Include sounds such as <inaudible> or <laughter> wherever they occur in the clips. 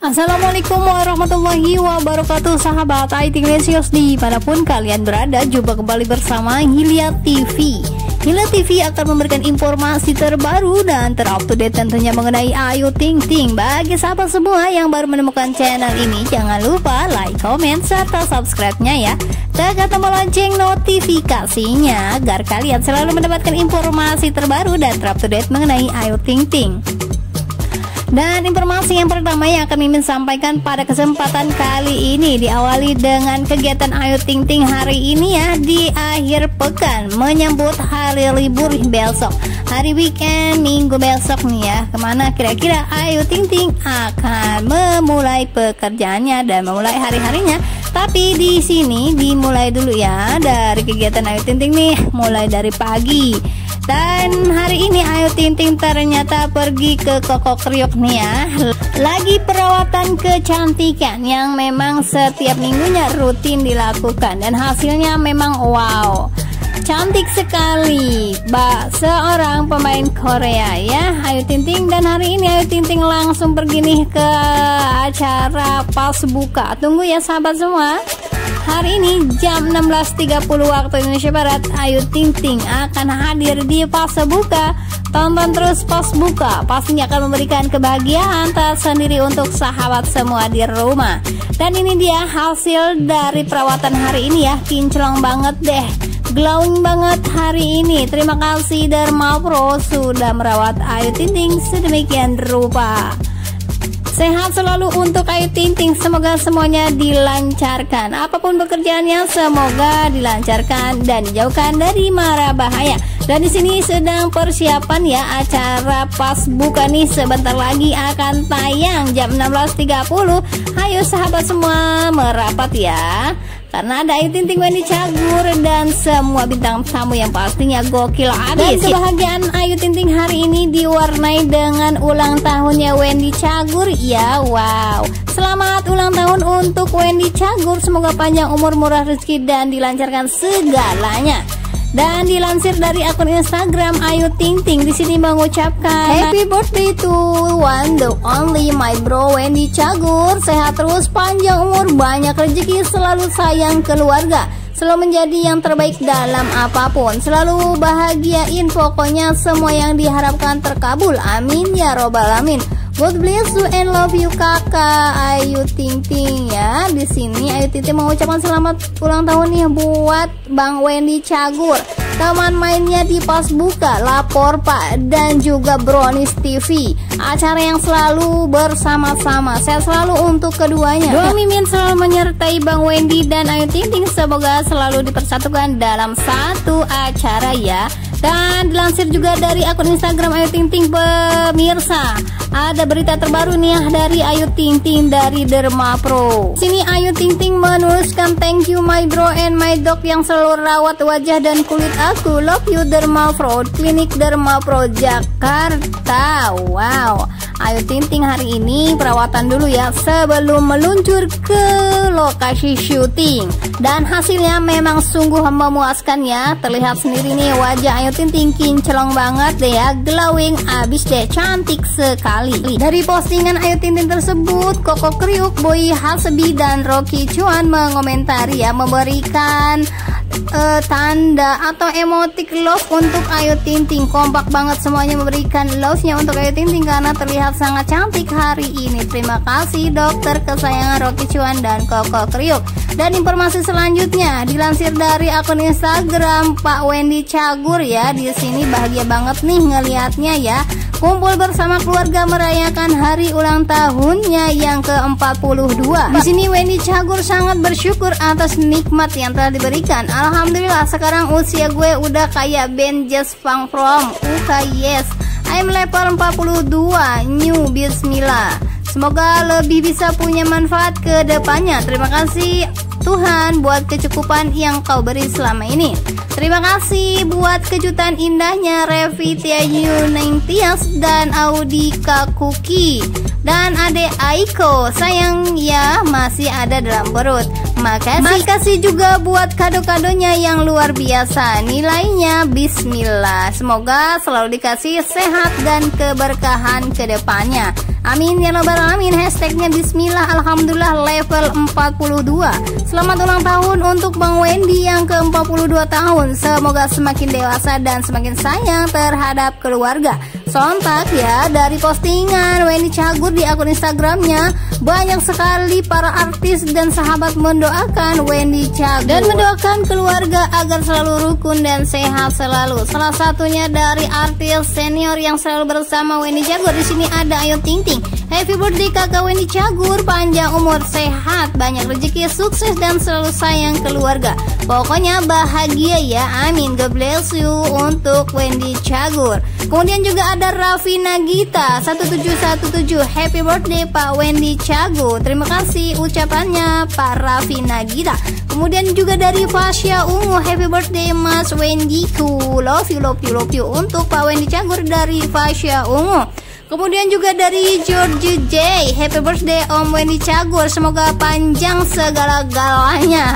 Assalamualaikum warahmatullahi wabarakatuh Sahabat IT Iglesias Di mana pun kalian berada Jumpa kembali bersama Hilya TV Hilya TV akan memberikan informasi terbaru dan terupdate tentunya mengenai Ayu Ting Ting. Bagi sahabat semua yang baru menemukan channel ini Jangan lupa like, comment, serta subscribe-nya ya. Tekan tombol lonceng notifikasinya Agar kalian selalu mendapatkan informasi terbaru dan terupdate mengenai Ayu Ting Ting dan informasi yang pertama yang akan Mimin sampaikan pada kesempatan kali ini diawali dengan kegiatan Ayu Ting Ting hari ini ya di akhir pekan menyambut hari libur besok. Hari weekend minggu besok nih ya ke mana kira-kira Ayu Ting Ting akan memulai pekerjaannya dan memulai hari-harinya. Tapi di sini dimulai dulu ya dari kegiatan Ayu Ting Ting nih mulai dari pagi dan hari ini Ayu Ting Ting ternyata pergi ke Koko Kriuk nih ya. Lagi perawatan kecantikan yang memang setiap minggunya rutin dilakukan. Dan hasilnya memang wow. Cantik sekali Mbak. Seorang pemain Korea ya Ayu Ting Ting dan hari ini Ayu Ting Ting langsung pergi nih ke acara pas buka. Tunggu ya sahabat semua Hari ini jam 16.30 waktu Indonesia Barat Ayu Ting Ting akan hadir di fase buka. Tonton terus pas buka Pastinya akan memberikan kebahagiaan tersendiri untuk sahabat semua di rumah. Dan ini dia hasil dari perawatan hari ini ya Kinclong banget deh Glowing banget hari ini. Terima kasih Dharma Pro sudah merawat Ayu Ting Ting sedemikian rupa Sehat selalu untuk Ayu Ting Ting. Semoga semuanya dilancarkan. Apa pun pekerjaannya semoga dilancarkan dan dijauhkan dari mara bahaya. Dan di sini sedang persiapan ya acara pas buka nih sebentar lagi akan tayang jam 16.30. Ayo sahabat semua merapat ya karena ada Ayu Ting Ting Wendy Cagur dan semua bintang tamu yang pastinya gokil abis. Dan kebahagiaan Ayu Ting Ting hari ini diwarnai dengan ulang tahunnya Wendy Cagur. Ya, wow. Selamat ulang tahun untuk Wendy Cagur. Semoga panjang umur, murah rezeki dan dilancarkan segalanya. Dan dilansir dari akun Instagram Ayu Ting Ting di sini mengucapkan Happy birthday to one the only my bro Wendy Cagur. Sehat terus, panjang umur, banyak rezeki, selalu sayang keluarga. Selalu menjadi yang terbaik dalam apa pun Selalu bahagiain pokoknya semua yang diharapkan terkabul Amin ya robbal alamin God bless you and love you kakak Ayu Ting Ting ya. Di sini Ayu Ting Ting mengucapkan selamat ulang tahun nih buat Bang Wendy Cagur. Teman mainnya di pas buka, lapor Pak dan juga Brownies TV. Acara yang selalu bersama-sama. Saya selalu untuk keduanya. Doa Mimin selalu menyertai Bang Wendy dan Ayu Ting Ting semoga selalu dipersatukan dalam satu acara ya. Dan dilansir juga dari akun Instagram Ayu Ting Ting pemirsa. Ada berita terbaru nih ya dari Ayu Ting Ting dari Derma Pro. Sini Ayu Ting Ting menuliskan thank you my bro and my dog yang selalu rawat wajah dan kulit aku. Love you Derma Pro Klinik Derma Pro Jakarta. Wow Ayu Ting Ting hari ini perawatan dulu ya sebelum meluncur ke lokasi syuting. Dan hasilnya memang sungguh memuaskan ya. Terlihat sendiri nih wajah Ayu Ting Ting kinclong banget deh ya. Glowing abis deh cantik sekali. Dari postingan Ayu Ting Ting tersebut Koko Kriuk, Boy Hasbi dan Rocky Chuan mengomentari ya memberikan uh, tanda atau emotik love untuk Ayu Ting Ting kompak banget semuanya memberikan love-nya untuk Ayu Ting Ting karena terlihat sangat cantik hari ini. Terima kasih dokter kesayangan Rocky Chuan dan Koko Kriuk. Dan informasi selanjutnya dilansir dari akun Instagram Pak Wendy Cagur ya. Di sini bahagia banget nih ngelihatnya ya kumpul bersama keluarga merayakan hari ulang tahunnya yang ke-42. Di sini Wendy Cagur sangat bersyukur atas nikmat yang telah diberikan. Alhamdulillah sekarang usia gue udah kayak Ben Just Fang From UKYes. I'm level 42, new bismillah. Semoga lebih bisa punya manfaat ke depannya. Terima kasih Tuhan buat kecukupan yang kau beri selama ini. Terima kasih buat kejutan indahnya Revitia Yunentias dan Audika Kuki dan Ade Aiko. Sayang ya masih ada dalam perut. Makasih. Makasih juga buat kado-kadonya yang luar biasa. Nilainya Bismillah. Semoga selalu dikasih sehat dan keberkahan ke depannya. Amin ya robbal alamin. Hashtagnya bismillah Alhamdulillah level 42 Selamat ulang tahun untuk Bang Wendy yang ke 42 tahun. Semoga semakin dewasa dan semakin sayang terhadap keluarga Sontak ya dari postingan Wendy Cagur di akun Instagramnya. Banyak sekali para artis dan sahabat mendoakan Wendy Cagur Dan mendoakan keluarga agar selalu rukun dan sehat selalu. Salah satunya dari artis senior yang selalu bersama Wendy Cagur di sini ada Ayu Ting Ting Happy birthday kakak Wendy Cagur Panjang umur sehat Banyak rezeki sukses dan selalu sayang keluarga. Pokoknya bahagia ya Amin. God bless you untuk Wendy Cagur. Kemudian juga ada Raffi Nagita 1717 Happy birthday Pak Wendy Cago Terima kasih ucapannya Pak Raffi Nagita. Kemudian juga dari Fasya Ungu Happy birthday Mas Wendy. Ku Love you love you love you. Untuk Pak Wendy Cagur dari Fasya Ungu Kemudian juga dari George J. Happy birthday Om Wendy Cagur. Semoga panjang segala-galanya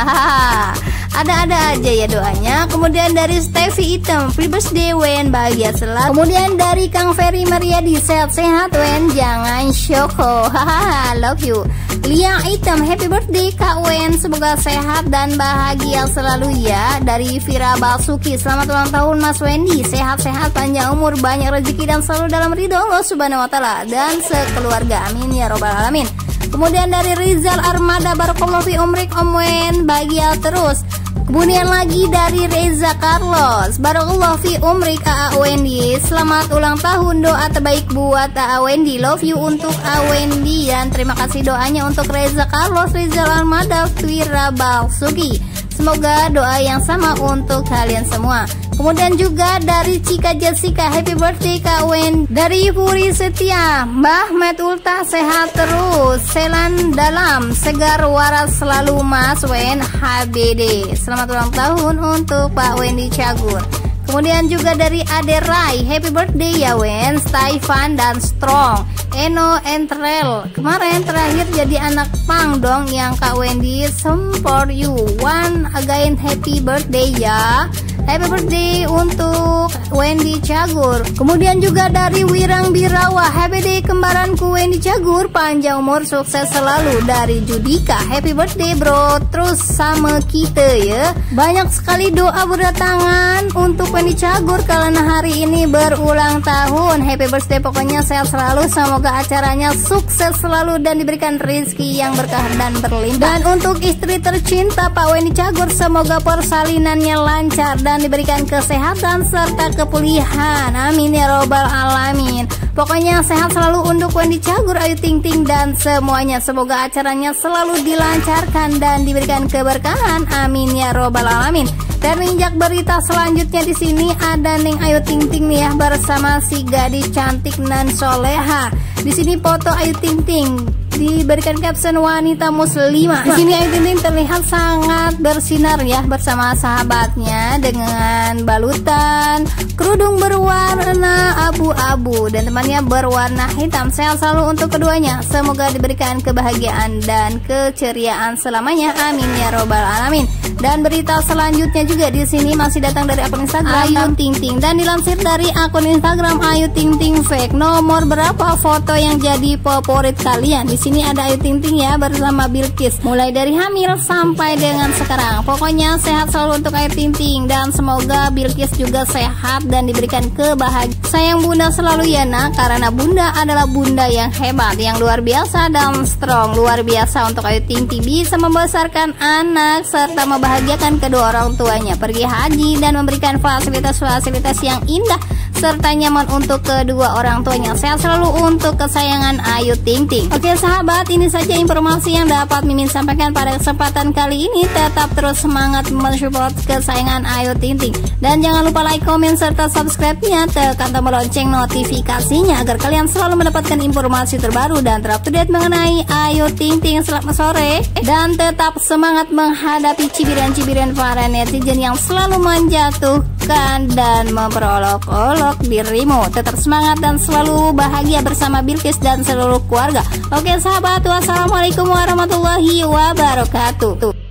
<laughs> ada-ada aja ya doanya. Kemudian dari Stevie Item free birthday Wen. Bahagia selalu. Kemudian dari Kang Ferry Mariadi sehat-sehat Wen. Jangan syoko <laughs> hahaha love you. Lia Item happy birthday Kak Wen. Semoga sehat dan bahagia selalu ya. Dari Vira Basuki selamat ulang tahun Mas Wendy. Sehat-sehat panjang umur banyak rezeki dan selalu dalam ridho Allah subhanahu wa ta'ala dan sekeluarga. Amin ya robbal alamin. Kemudian dari Rizal Armada Barakallahu fi umrik Om Wen. Bahagia terus Kemudian lagi dari Reza Carlos. Barakallah fi umrik AA Wendy Selamat ulang tahun doa terbaik buat AA Wendy Love you untuk AA Wendy Dan terima kasih doanya untuk Reza Carlos Rizal Armada Fira Balsugi Semoga doa yang sama untuk kalian semua. Kemudian juga dari Cika Jessica Happy birthday Kak Wen Dari Puri Setia Mbah Met Ulta sehat terus. Selan dalam Segar waras selalu Mas Wen HBD Selamat ulang tahun untuk Pak Wendy Cagur Kemudian juga dari Ade Rai Happy birthday ya Wen. Stay fun dan strong. Eno Entrel. Kemarin terakhir jadi anak pang dong Yang Kak Wendy support you. One again happy birthday ya Happy birthday untuk Wendy Cagur. Kemudian juga dari Wirang Birawa Happy day kembaranku Wendy Cagur. Panjang umur sukses selalu Dari Judika. Happy birthday bro. Terus sama kita ya. Banyak sekali doa berdatangan Untuk Wendy Cagur Karena hari ini berulang tahun. Happy birthday pokoknya sehat selalu. Semoga acaranya sukses selalu Dan diberikan rezeki yang berkah dan berlimpah. Dan untuk istri tercinta Pak Wendy Cagur Semoga persalinannya lancar dan dan diberikan kesehatan serta kepulihan. Amin ya robbal alamin. Pokoknya sehat selalu untuk Wendy Cagur, Ayu Ting Ting dan semuanya. Semoga acaranya selalu dilancarkan dan diberikan keberkahan. Amin ya robbal alamin. Dan injak berita selanjutnya di sini ada Neng Ayu Ting Ting nih ya bersama si gadis cantik nan soleha. Di sini foto Ayu Ting Ting diberikan caption wanita muslimah. Di sini Ayu Ting Ting terlihat sangat bersinar ya bersama sahabatnya dengan balutan kerudung berwarna abu-abu dan temannya berwarna hitam. Sehat selalu untuk keduanya. Semoga diberikan kebahagiaan dan keceriaan selamanya. Amin ya robbal alamin. Dan berita selanjutnya juga di sini masih datang dari akun Instagram Ayu Ting Ting dan dilansir dari akun Instagram Ayu Ting Ting Fake. Nomor berapa foto yang jadi favorit kalian? Di sini ada Ayu Ting Ting ya bersama Bilkis. Mulai dari hamil sampai dengan sekarang. Pokoknya sehat selalu untuk Ayu Ting Ting dan semoga Bilkis juga sehat dan diberikan kebahagiaan. Sayang Bunda selalu ya nak karena Bunda adalah Bunda yang hebat, yang luar biasa dan strong. Luar biasa untuk Ayu Ting Ting bisa membesarkan anak serta membahagiakan kedua orang tuanya, pergi haji dan memberikan fasilitas-fasilitas yang indah serta nyaman untuk kedua orang tuanya. Sehat selalu untuk kesayangan Ayu Ting Ting. Oke sahabat, ini saja informasi yang dapat Mimin sampaikan pada kesempatan kali ini. Tetap terus semangat mensupport kesayangan Ayu Ting Ting. Dan jangan lupa like, komen, serta subscribe-nya. Tekan tombol lonceng notifikasinya agar kalian selalu mendapatkan informasi terbaru dan terupdate mengenai Ayu Ting Ting. Selamat sore. Dan tetap semangat menghadapi cibiran-cibiran para netizen yang selalu menjatuhkan dan memperolok-olok dirimu Tetap semangat dan selalu bahagia bersama Bilkis dan seluruh keluarga. Oke sahabat, wassalamualaikum warahmatullahi wabarakatuh